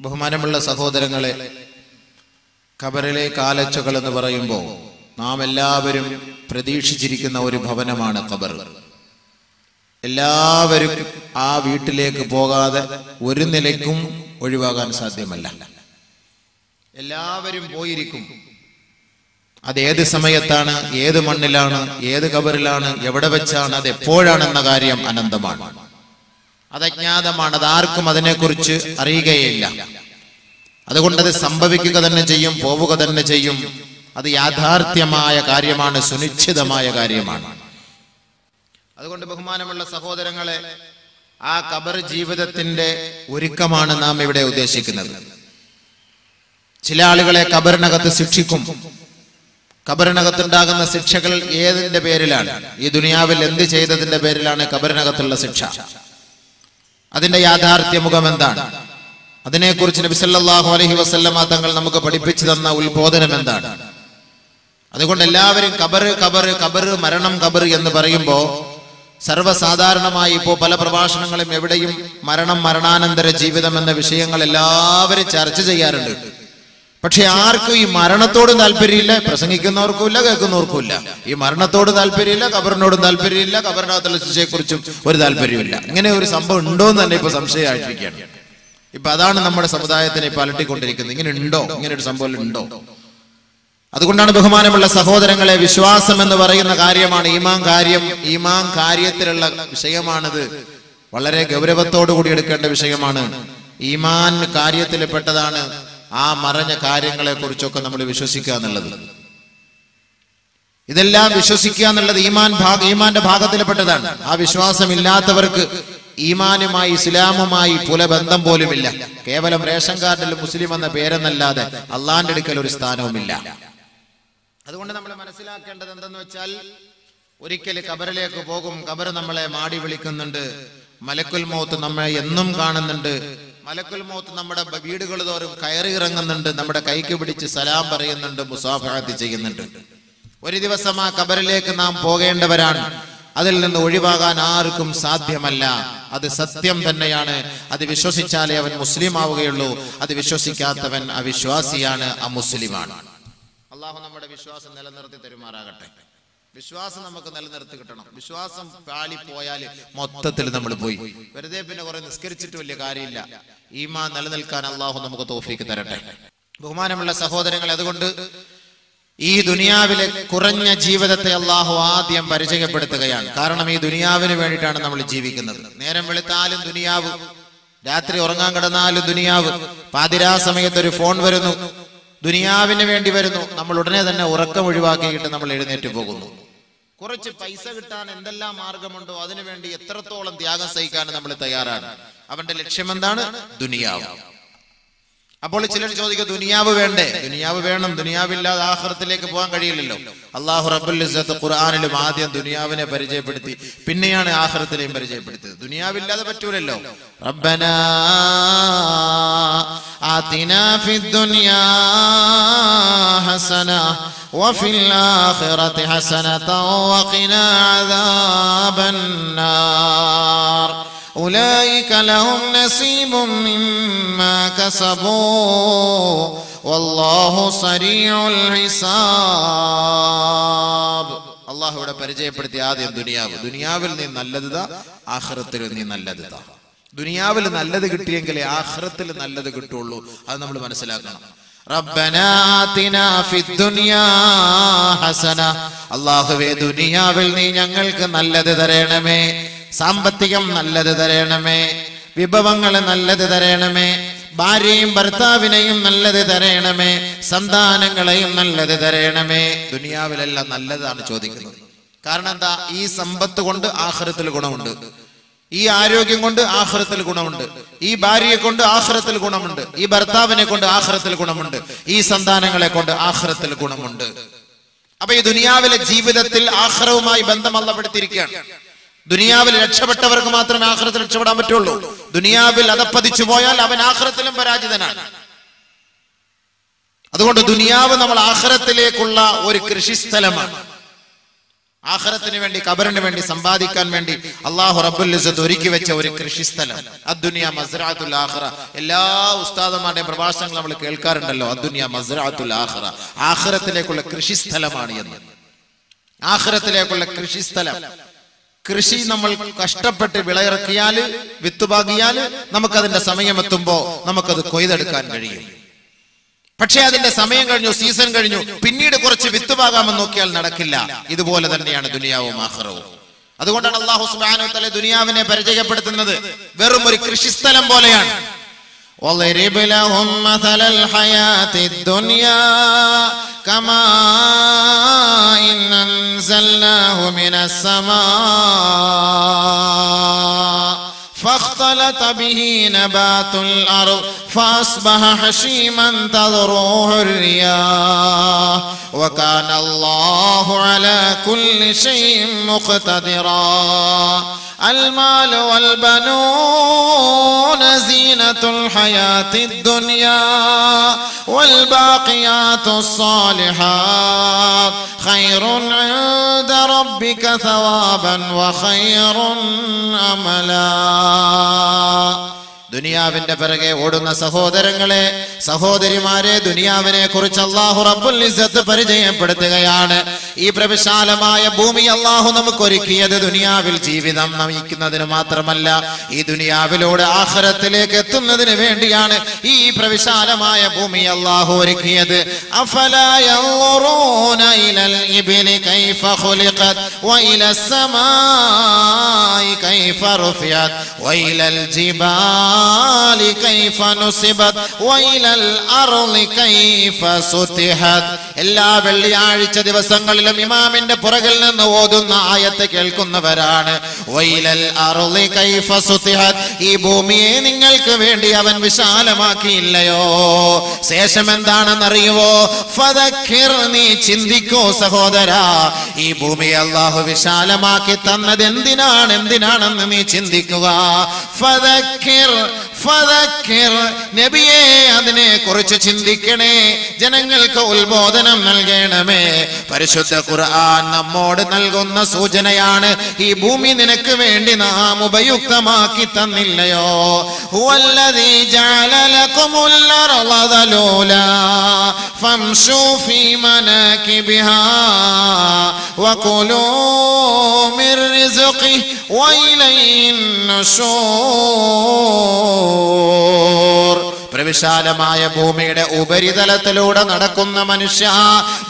ബഹുമാനമുള്ള സഹോദരങ്ങളെ കബറിലെ കാലച്ചകൾ എന്ന് പറയുമ്പോൾ നാം എല്ലാവരും പ്രതീക്ഷിച്ചിരിക്കുന്ന ഒരു ഭവനമാണ് ഖബർ. എല്ലാവരും ആ വീട്ടിലേക്ക് പോകാതെ ഒരു നിലയ്ക്കും ഒഴിവാകാൻ സാധ്യമല്ല. എല്ലാവരും പോയിരിക്കും. അത് ഏത് സമയത്താണ് ഏത് മണ്ണിലാണ് ഏത് കബറിലാണ് എവിടെ വെച്ചാണ് അത് എപ്പോഴാണെന്ന കാര്യം അനന്തമാണ്. അത് അജ്ഞാതമാണ് അത് ആർക്കും അതിനെക്കുറിച്ച് അറിയുകയില്ല. അതുകൊണ്ട് അത് സംഭവിക്കുക തന്നെ ചെയ്യും പോവുക തന്നെ ചെയ്യും. അത് യാഥാർത്ഥ്യമായ കാര്യമാണ് സുനിശ്ചിതമായ കാര്യമാണ്. അതുകൊണ്ട് ബഹുമാനമുള്ള സഹോദരങ്ങളെ ആ കബർ ജീവിതത്തിന്റെ ഒരുക്കമാണ് നാം ഇവിടെ ഉദ്ദേശിക്കുന്നത്. ചില ആളുകളെ കബറിനകത്ത് ശിക്ഷിക്കും. കബറിനകത്തുണ്ടാകുന്ന ശിക്ഷകൾ ഏതിന്റെ പേരിലാണ്? ഈ ദുനിയാവിൽ എന്ത് ചെയ്തതിന്റെ പേരിലാണ് കബറിനകത്തുള്ള ശിക്ഷ? അതിന്റെ യാഥാർത്ഥ്യ മുഖം എന്താണ്? അതിനെക്കുറിച്ച് നബി സല്ലല്ലാഹു അലൈഹി വസല്ലമ തങ്ങൾ നമുക്ക് പഠിപ്പിച്ചു തന്ന ഉത്ബോധനം എന്താണ്? അതുകൊണ്ട് എല്ലാവരും കബറ് കബറ് കബറ് മരണം കബറ് എന്ന് പറയുമ്പോൾ സർവസാധാരണമായി ഇപ്പോൾ പല പ്രഭാഷണങ്ങളും എവിടെയും മരണം മരണാനന്തര ജീവിതം എന്ന വിഷയങ്ങൾ എല്ലാവരും ചർച്ച ചെയ്യാറുണ്ട്. പക്ഷെ ആർക്കും ഈ മരണത്തോട് താല്പര്യമില്ല പ്രസംഗിക്കുന്നവർക്കും ഇല്ല കേൾക്കുന്നവർക്കും ഇല്ല ഈ മരണത്തോട് താല്പര്യമില്ല കബറിനോടും താല്പര്യമില്ല കബറിനകത്തുള്ള ശിക്ഷയെക്കുറിച്ചും ഒരു താല്പര്യമില്ല ഇങ്ങനെ ഒരു സംഭവം ഉണ്ടോ എന്ന് തന്നെ ഇപ്പൊ സംശയമായിട്ടിരിക്കുകയാണ്. ഇപ്പൊ അതാണ് നമ്മുടെ സമുദായത്തിനെ അലട്ടിക്കൊണ്ടിരിക്കുന്നത് ഇങ്ങനെ ഉണ്ടോ? ഇങ്ങനെ ഒരു സംഭവം ഉണ്ടോ? അതുകൊണ്ടാണ് ബഹുമാനമുള്ള സഹോദരങ്ങളെ വിശ്വാസം എന്ന് പറയുന്ന കാര്യമാണ് ഈമാൻ കാര്യം. ഈമാൻ കാര്യത്തിലുള്ള വിഷയമാണിത്. വളരെ ഗൗരവത്തോടു കൂടി എടുക്കേണ്ട വിഷയമാണ്. ഈമാൻ കാര്യത്തിൽ പെട്ടതാണ് ആ മറഞ്ഞ കാര്യങ്ങളെ കുറിച്ചൊക്കെ നമ്മൾ വിശ്വസിക്കുക എന്നുള്ളത്. ഇതെല്ലാം വിശ്വസിക്കുക എന്നുള്ളത് ഈമാൻ ഭാഗ ഈമാന്റെ ഭാഗത്തിൽപ്പെട്ടതാണ്. ആ വിശ്വാസമില്ലാത്തവർക്ക് ഈമാനുമായി ഇസ്ലാമുമായി പുലബന്ധം പോലുമില്ല. കേവലം റേഷൻ കാർഡിൽ മുസ്ലിം എന്ന പേരെന്നല്ലാതെ അള്ളാന്റെ അടുക്കൽ ഒരു സ്ഥാനവുമില്ല. അതുകൊണ്ട് നമ്മൾ മനസ്സിലാക്കേണ്ടത് എന്തെന്ന് വെച്ചാൽ ഒരിക്കൽ കബറിലേക്ക് പോകും. കബർ നമ്മളെ മാടി വിളിക്കുന്നുണ്ട്. മലക്കുൽ മൗത്ത് നമ്മളെ എന്നും കാണുന്നുണ്ട്. മലക്കുൽ മൗത്ത് നമ്മുടെ വീടുകൾ തോറും കയറി ഇറങ്ങുന്നുണ്ട് നമ്മുടെ കൈക്ക് പിടിച്ച് സലാം പറയുന്നുണ്ട് മുസാഫഹത്ത് ചെയ്യുന്നുണ്ട്. ഒരു ദിവസം ആ കബറിലേക്ക് നാം പോകേണ്ടവരാണ്. അതിൽ നിന്ന് ഒഴിവാകാൻ ആർക്കും സാധ്യമല്ല. അത് സത്യം തന്നെയാണ്. അത് വിശ്വസിച്ചാലേ അവൻ മുസ്ലിം ആവുകയുള്ളൂ. അത് വിശ്വസിക്കാത്തവൻ അവിശ്വാസിയാണ് അമുസ്ലിമാണ്. അള്ളാഹു നമ്മുടെ വിശ്വാസം നിലനിർത്തി തരുമാറാകട്ടെ. വിശ്വാസം നമുക്ക് നിലനിർത്തി കിട്ടണം. വിശ്വാസം പാളിപ്പോയാൽ മൊത്തത്തിൽ നമ്മൾ പോയി. വെറുതെ പിന്നെ കുറെ നിസ്കരിച്ചിട്ട് വലിയ കാര്യമില്ല. ഈമാ നിലനിൽക്കാൻ അള്ളാഹു നമുക്ക് തോഫിക്ക് തരട്ടെ. ബഹുമാനമുള്ള സഹോദരങ്ങൾ അതുകൊണ്ട് ഈ ദുനിയാവിലെ കുറഞ്ഞ ജീവിതത്തെ അള്ളാഹു ആദ്യം പരിചയപ്പെടുത്തുകയാണ്. കാരണം ഈ ദുനിയാവിന് വേണ്ടിയിട്ടാണ് നമ്മൾ ജീവിക്കുന്നത്. നേരം വെളുത്താലും ദുനിയാവ് രാത്രി ഉറങ്ങാൻ കിടന്നാലും ദുനിയാവ് പാതിരാ സമയത്ത് ഒരു ഫോൺ വരുന്നു ദുനിയാവിന് വേണ്ടി വരുന്നു നമ്മൾ ഉടനെ തന്നെ ഉറക്കം ഒഴിവാക്കിയിട്ട് നമ്മൾ എഴുന്നേറ്റ് പോകുന്നു. കുറച്ച് പൈസ കിട്ടാൻ എന്തെല്ലാം മാർഗമുണ്ടോ അതിനുവേണ്ടി എത്രത്തോളം ത്യാഗം സഹിക്കാൻ നമ്മൾ തയ്യാറാണ്. അവന്റെ ലക്ഷ്യം എന്താണ്? ദുനിയാവ്. അപ്പോൾ ചിലർ ചോദിക്കും ദുനിയാവ് വേണ്ടേ ദുനിയാവ് വേണം ദുനിയാവില്ലാതെ ആഹ്റത്തിലേക്ക് പോകാൻ കഴിയില്ലല്ലോ അള്ളാഹു റബ്ബുൽ ഇസ്സത്ത് ഖുർആനിലും ആദ്യം ദുനിയാവിനെ പരിചയപ്പെടുത്തി പിന്നെയാണ് ആഹ്റത്തിനെയും പരിചയപ്പെടുത്തിയത് ദുനിയാവില്ലാതെ പറ്റൂലല്ലോ റബ്ബന ആതിനാ ഫിദ്ദുനിയാ ഹസന وفي الآخرة حسنة وقنا عذاب النار أولئك لهم نصيب مما كسبوا والله سريع الحساب അള്ളാഹു ഇവിടെ പരിചയപ്പെടുത്തി ആദ്യം ദുനിയാവ് ദുനിയാവിൽ നീ നല്ലത് താ ആഖിറത്തിൽ നീ നല്ലത് താ ദുനിയാവിൽ നല്ലത് കിട്ടിയെങ്കിലേ ആഖിറത്തിൽ നല്ലത് കിട്ടുള്ളൂ അത് നമ്മൾ മനസ്സിലാക്കണം റബ്ബനാ ആതിനാ ഫിദ്ദുനിയാ ഹസന അല്ലാഹുവേ ദുനിയാവിൽ നീ ഞങ്ങൾക്ക് നല്ലത് തരണമേ സാമ്പത്തികം നല്ലത് തരണമേ. വിഭവങ്ങൾ നല്ലത് തരണമേ. ഭാര്യയും ഭർത്താവിനെയും നല്ലത് തരണമേ. സന്താനങ്ങളെയും നല്ലത് തരണമേ. ദുനിയാവിലെല്ലാം നല്ലതാണ് ചോദിക്കുന്നത്. കാരണം എന്താ? ഈ സമ്പത്ത് കൊണ്ട് ആഹ്രത്തിൽ ഗുണമുണ്ട്. ഈ ആരോഗ്യം കൊണ്ട് ആഹ്രത്തിൽ ഗുണമുണ്ട്. ഈ ഭാര്യയെ കൊണ്ട് ആഹ്രത്തിൽ ഗുണമുണ്ട്. ഈ ഭർത്താവിനെ കൊണ്ട് ആഹ്രത്തിൽ ഗുണമുണ്ട്. ഈ സന്താനങ്ങളെ കൊണ്ട് ആഹ്രത്തിൽ ഗുണമുണ്ട്. അപ്പൊ ഈ ദുനിയാവിലെ ജീവിതത്തിൽ ആഹ്രവുമായി ബന്ധം അള്ളപ്പെടുത്തിയിരിക്കുകയാണ്. ദുനിയാവിൽ രക്ഷപ്പെട്ടവർക്ക് മാത്രമേ ആഹ്റത്തിൽ രക്ഷപ്പെടാൻ പറ്റുള്ളൂ. ദുനിയാവിൽ അതപ്പതിച്ചു പോയാൽ അവൻ ആഹ്റത്തിലും പരാജിതനാണ്. അതുകൊണ്ട് ദുനിയാവ് നമ്മൾ ആഹ്റത്തിലേക്കുള്ള ഒരു കൃഷിസ്ഥലമാണ്. ആഹ്റത്തിന് വേണ്ടി കബറിന് വേണ്ടി സമ്പാദിക്കാൻ വേണ്ടി അള്ളാഹു റബ്ബുൽ ഒരുക്കി വെച്ച ഒരു കൃഷിസ്ഥലം. അദ്ദുനിയ മസ്രാത്തുൽ ആഹ്റ എല്ലാ ഉസ്താദന്മാരുടെയും പ്രഭാഷണങ്ങൾ നമ്മൾ കേൾക്കാറുണ്ടല്ലോ. അദ്ദുനിയ മസ്രാത്തുൽ ആഖിറ. ആഖിറത്തിലേക്കുള്ള കൃഷിസ്ഥലമാണ് എന്ന്. ആഖിറത്തിലേക്കുള്ള കൃഷിസ്ഥലം. കൃഷി നമ്മൾ കഷ്ടപ്പെട്ട് വിളയിറക്കിയാൽ വിത്തുപാകിയാൽ നമുക്കതിന്റെ സമയമെത്തുമ്പോ നമുക്കത് കൊയ്തെടുക്കാൻ കഴിയും പക്ഷേ അതിന്റെ സമയം കഴിഞ്ഞു സീസൺ കഴിഞ്ഞു പിന്നീട് കുറച്ച് വിത്തുപാകാമെന്ന് നോക്കിയാൽ നടക്കില്ല ഇതുപോലെ തന്നെയാണ് ദുനിയാവും ആഹ്റവും അതുകൊണ്ടാണ് അള്ളാഹു സുബ്ഹാനഹു തആല ദുനിയാവിനെ പരിചയപ്പെടുത്തുന്നത് വെറും ഒരു കൃഷിസ്ഥലം പോലെയാണ് واضرب لهم مثل الحياة الدنيا كماء إن من السماء فاختلط به نبات الأرض فأصبح حشيما تذروه الرياح وكان الله على كل شيء مقتدرا المال والبنون الحياة الدنيا والباقيات الصالحات خير عند ربك ثوابا وخير أملا ദുനിയാവിന്റെ പിറകെ ഓടുന്ന സഹോദരങ്ങളെ സഹോദരിമാരെ ദുനിയാവിനെ കുറിച്ച് അള്ളാഹു റബ്ബുൽ ഇസ്സത്ത് പരിചയപ്പെടുത്തുകയാണ്. ഈ പ്രവിശാലമായ ഭൂമി അള്ളാഹു നമുക്കൊരുക്കിയത് ദുനിയാവിൽ ജീവിതം നയിക്കുന്നതിന് മാത്രമല്ല ഈ ദുനിയാവിലൂടെ ആഹ്റത്തിലേക്ക് എത്തുന്നതിന് വേണ്ടിയാണ് ഈ പ്രവിശാലമായ ഭൂമി അള്ളാഹു ഒരുക്കിയത്. അഫലായ ഇലൽ ഇബിലി كيف خلقت وإلى السماء كيف رفعت وإلى الجبال كيف نصبت وإلى الأرض كيف سطحت എല്ലാ വെള്ളിയാഴ്ച ദിവസങ്ങളിലും ഇമാമിന്റെ പുറകിൽ നിന്ന് ഓതുന്ന ആയത്ത് കേൾക്കുന്നവരാണ് വൈലൽ അറുളി കൈഫ സുത്തിഹത്. ഈ ഭൂമിയെ നിങ്ങൾക്ക് വേണ്ടി അവൻ വിശാലമാക്കിയില്ലയോ ശേഷം എന്താണെന്നറിയുവോ ഫദക്കിർ നീ ചിന്തിക്കോ സഹോദര ഈ ഭൂമി അള്ളാഹു വിശാലമാക്കി തന്നത് എന്തിനാണ്? എന്തിനാണെന്ന് നീ ചിന്തിക്കുക. നബിയെ അതിനെ കുറിച്ച് ചിന്തിക്കണേ ജനങ്ങൾക്ക് ഉത്ബോധനം നൽകണമേ പരിശുദ്ധ ഖുർആൻ നമ്മോട് നൽകുന്ന സൂചനയാണ് ഈ ഭൂമി നിനക്ക് വേണ്ടി നാം ഉപയുക്തമാക്കി തന്നില്ലയോ هو الذي جعل لكم الأرض ذلولا فامشوا في مناكبها وكلوا من رزقه وإليه النشور പ്രവിശാലമായ ഭൂമിയുടെ ഉപരിതലത്തിലൂടെ നടക്കുന്ന മനുഷ്യ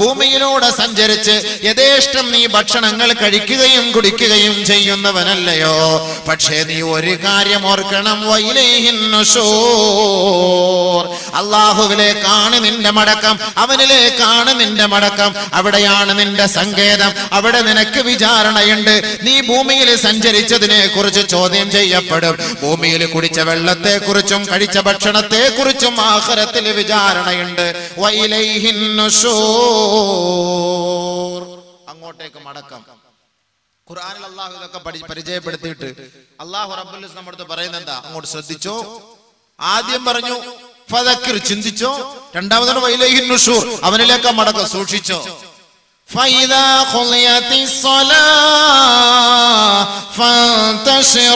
ഭൂമിയിലൂടെ സഞ്ചരിച്ച് യഥേഷ്ടം നീ ഭക്ഷണങ്ങൾ കഴിക്കുകയും കുടിക്കുകയും ചെയ്യുന്നവനല്ലയോ? പക്ഷേ നീ ഒരു കാര്യം ഓർക്കണം. അള്ളാഹുവിലേക്കാണ് നിന്റെ മടക്കം അവനിലേക്കാണ് നിന്റെ മടക്കം. അവിടെയാണ് നിന്റെ സങ്കേതം. അവിടെ നിനക്ക് വിചാരണയുണ്ട്. നീ ഭൂമിയിൽ സഞ്ചരിച്ചതിനെ കുറിച്ച് ചോദ്യം ചെയ്യപ്പെടും. ഭൂമിയിൽ കുടിച്ച വെള്ളത്തെ കുറിച്ചും കഴിച്ച ഭക്ഷണത്തെ കുറിച്ചും ആഖിറത്തിൽ വിചാരണയുണ്ട് വൈലൈഹിൻ നുശൂർ. അങ്ങോട്ടേക്ക് മടക്കം ഖുർആനിൽ അള്ളാഹു ഇതൊക്കെ പഠി- പരിചയപ്പെടുത്തിയിട്ട് അള്ളാഹു റബ്ബുൽ നമ്മുടെ പറയുന്നത് എന്താ അങ്ങോട്ട് ശ്രദ്ധിച്ചോ ആദ്യം പറഞ്ഞു ഫദക്കിർ ചിന്തിച്ചോ രണ്ടാമതാണ് വൈലൈഹിൻ നുഷൂർ അവനിലേക്ക് മടക്കം സൂക്ഷിച്ചോ فإذا قضيت الصلاة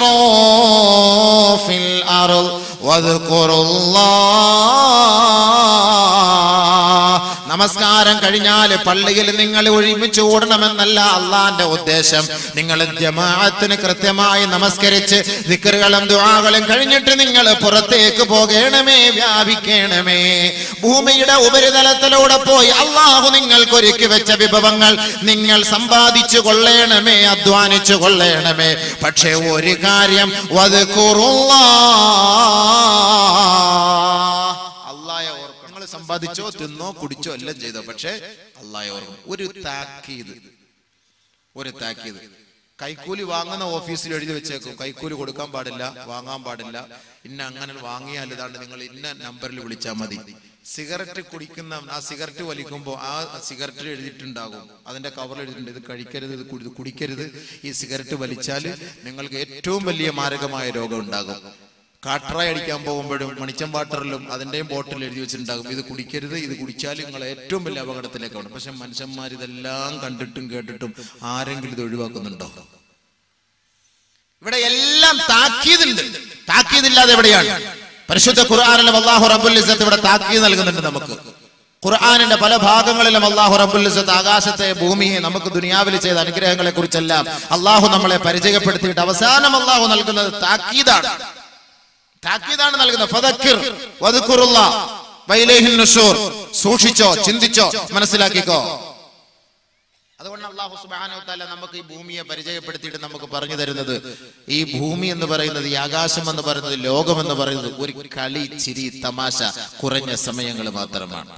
فانتشروا في الأرض واذكروا الله നമസ്കാരം കഴിഞ്ഞാൽ പള്ളിയിൽ നിങ്ങൾ ഒഴിമിച്ച് ഓടണമെന്നല്ല അള്ളാന്റെ ഉദ്ദേശം. നിങ്ങൾ ജമാഅത്തിന് കൃത്യമായി നമസ്കരിച്ച് ദിക്കറുകളും ദുആകളും കഴിഞ്ഞിട്ട് നിങ്ങൾ പുറത്തേക്ക് പോകണമേ വ്യാപിക്കണമേ. ഭൂമിയുടെ ഉപരിതലത്തിലൂടെ പോയി അള്ളാഹു നിങ്ങൾക്ക് ഒരുക്കി വെച്ച വിഭവങ്ങൾ നിങ്ങൾ സമ്പാദിച്ചു കൊള്ളേണമേ അധ്വാനിച്ചു കൊള്ളേണമേ. പക്ഷേ ഒരു കാര്യം നിങ്ങൾ സമ്പാദിച്ചോ തിന്നോ കുടിച്ചോ എല്ലാം ചെയ്തോ. പക്ഷേ അള്ളാഹെ ഓർക്കണം ഒരു താക്കീത് ഒരു താക്കീത്. കൈക്കൂലി വാങ്ങുന്ന ഓഫീസിൽ എഴുതി വെച്ചേക്കും. കൈക്കൂലി കൊടുക്കാൻ പാടില്ല വാങ്ങാൻ പാടില്ല. ഇന്ന അങ്ങനെ വാങ്ങിയാൽ ഇതാണ്ട് നിങ്ങൾ ഇന്ന നമ്പറിൽ വിളിച്ചാൽ മതി. സിഗരറ്റ് കുടിക്കുന്ന ആ സിഗരറ്റ് വലിക്കുമ്പോൾ ആ സിഗരറ്റിൽ എഴുതിയിട്ടുണ്ടാകും. അതിന്റെ കവറിൽ എഴുതിയിട്ടുണ്ട്. ഇത് കഴിക്കരുത് ഇത് കുടി- കുടിക്കരുത്. ഈ സിഗരറ്റ് വലിച്ചാൽ നിങ്ങൾക്ക് ഏറ്റവും വലിയ മാരകമായ രോഗം ഉണ്ടാകും. കാട്രായി അടിക്കാൻ പോകുമ്പോഴും മണിച്ചം വാട്ടറിലും അതിന്റെയും ബോട്ടിൽ എഴുതി വെച്ചിട്ടുണ്ടാകും. ഇത് കുടിക്കരുത് ഇത് കുടിച്ചാൽ നിങ്ങൾ ഏറ്റവും വലിയ അപകടത്തിലേക്ക് അപകടത്തിലേക്കാണ് പക്ഷെ മനുഷ്യന്മാർ ഇതെല്ലാം കണ്ടിട്ടും കേട്ടിട്ടും ആരെങ്കിലും ഇത് ഒഴിവാക്കുന്നുണ്ടോ? ഇവിടെ എല്ലാം താക്കീതുണ്ട്. താക്കീതില്ലാതെ എവിടെയാണ്? പരിശുദ്ധ ഖുർആാനിലും അള്ളാഹു റബ്ബുൽ ഇസ്സത്ത് ഇവിടെ താക്കീത് നൽകുന്നുണ്ട് നമുക്ക്. ഖുർആാനിന്റെ പല ഭാഗങ്ങളിലും അള്ളാഹു റബ്ബുൽ ഇസ്സത്ത് ആകാശത്തെ ഭൂമിയെ നമുക്ക് ദുനിയാവിൽ ചെയ്ത അനുഗ്രഹങ്ങളെ കുറിച്ചെല്ലാം അള്ളാഹു നമ്മളെ പരിചയപ്പെടുത്തിയിട്ട് അവസാനം അള്ളാഹു നൽകുന്നത് താക്കീതാണ്. താക്കീതാണ് നൽകുന്നത്. സൂക്ഷിച്ചോ ചിന്തിച്ചോ മനസ്സിലാക്കിക്കോ. അതുകൊണ്ട് അള്ളാഹു സുബ്ഹാനഹു വതആല നമുക്ക് ഈ ഭൂമിയെ പരിചയപ്പെടുത്തിയിട്ട് നമുക്ക് പറഞ്ഞു തരുന്നത്. ഈ ഭൂമി എന്ന് പറയുന്നത് ഈ ആകാശം എന്ന് പറയുന്നത് ലോകം എന്ന് പറയുന്നത് ഒരു കളി ചിരി തമാശ കുറഞ്ഞ സമയങ്ങൾ മാത്രമാണ്.